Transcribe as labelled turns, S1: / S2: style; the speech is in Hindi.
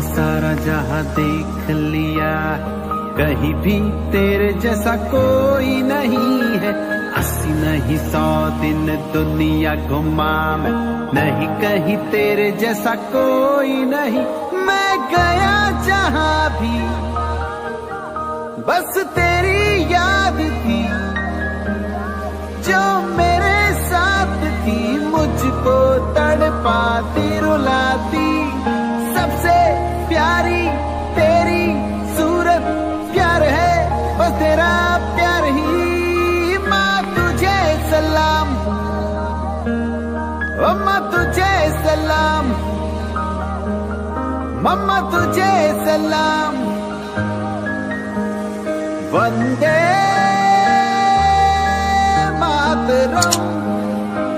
S1: सारा जहाँ देख लिया कहीं भी तेरे जैसा कोई नहीं है। अस्सी नहीं सौ दिन दुनिया घुमा मैं। नहीं कहीं तेरे जैसा कोई नहीं। मैं गया जहाँ भी। बस तेरी याद थी। जो मेरे साथ थी। मुझको तड़पाती रुलाती सबसे प्यारी, तेरी सूरत प्यार है, बस तेरा प्यार ही। माँ तुझे सलाम, ओ माँ तुझे सलाम, मम्मा तुझे सलाम। वंदे मातरम।